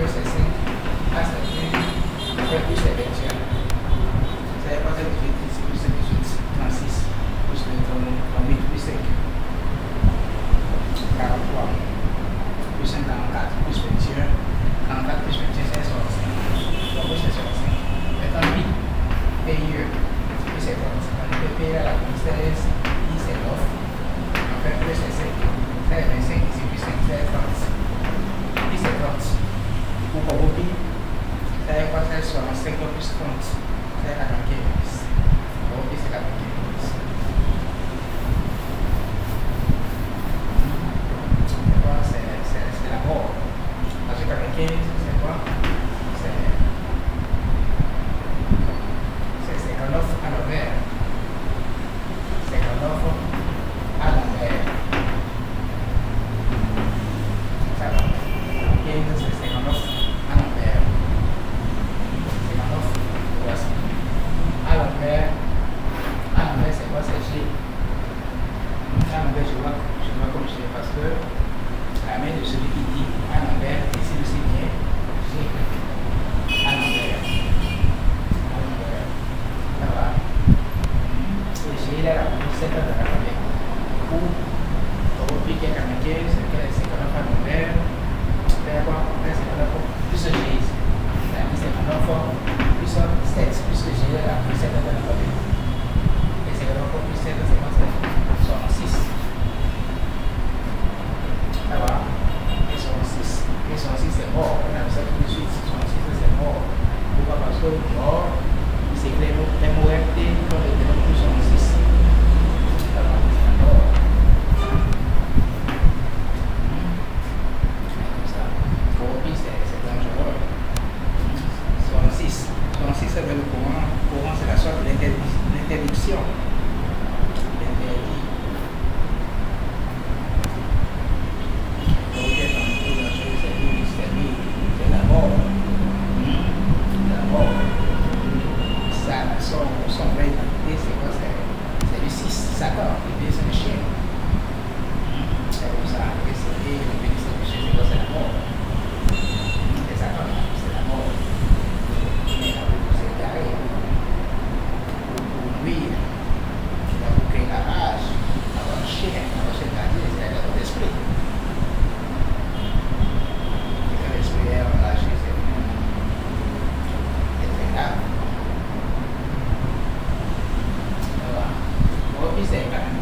Gracias. games. Uhum. saca pensa mexer. É usar, perceber, pensa mexer, negócio é bom. music.